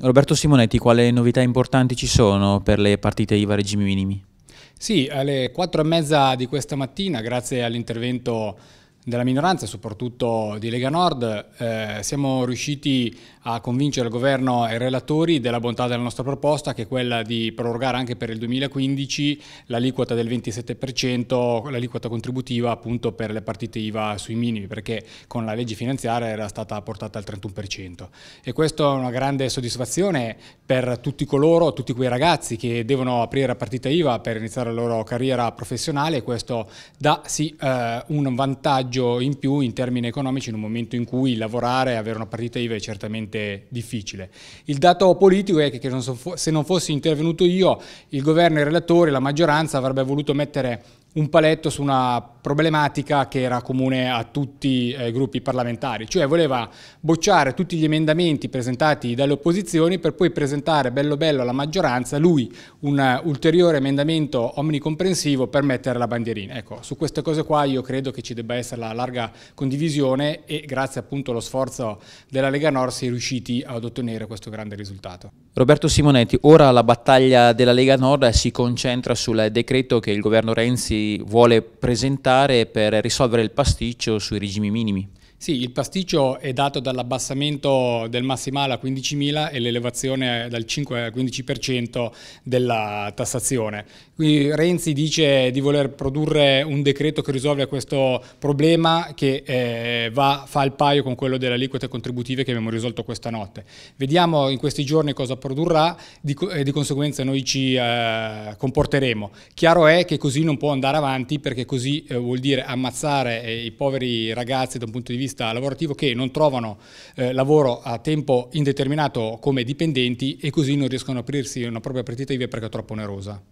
Roberto Simonetti, quali novità importanti ci sono per le partite IVA regimi minimi? Sì, alle quattro e mezza di questa mattina, grazie all'intervento della minoranza, soprattutto di Lega Nord, eh, siamo riusciti a convincere il governo e i relatori della bontà della nostra proposta, che è quella di prorogare anche per il 2015 l'aliquota del 27%, l'aliquota contributiva appunto per le partite IVA sui minimi, perché con la legge finanziaria era stata portata al 31%. E questa è una grande soddisfazione per tutti coloro, tutti quei ragazzi che devono aprire la partita IVA per iniziare la loro carriera professionale, questo dà sì eh, un vantaggio vantaggio in più in termini economici in un momento in cui lavorare e avere una partita IVA è certamente difficile. Il dato politico è che se non fossi intervenuto io, il governo, i relatori, la maggioranza avrebbe voluto mettere un paletto su una problematica che era comune a tutti i eh, gruppi parlamentari, cioè voleva bocciare tutti gli emendamenti presentati dalle opposizioni per poi presentare bello bello alla maggioranza lui un ulteriore emendamento omnicomprensivo per mettere la bandierina. Ecco, su queste cose qua io credo che ci debba essere la larga condivisione e grazie appunto allo sforzo della Lega Nord si è riusciti ad ottenere questo grande risultato. Roberto Simonetti, ora la battaglia della Lega Nord si concentra sul decreto che il governo Renzi vuole presentare per risolvere il pasticcio sui regimi minimi. Sì, il pasticcio è dato dall'abbassamento del massimale a 15.000 e l'elevazione dal 5 al 15% della tassazione. Quindi Renzi dice di voler produrre un decreto che risolve questo problema che eh, va, fa il paio con quello delle aliquote contributive che abbiamo risolto questa notte. Vediamo in questi giorni cosa produrrà e di, di conseguenza noi ci eh, comporteremo. Chiaro è che così non può andare avanti perché così eh, vuol dire ammazzare eh, i poveri ragazzi da un punto di vista lavorativo che non trovano eh, lavoro a tempo indeterminato come dipendenti e così non riescono ad aprirsi una propria partita IVA perché è troppo onerosa.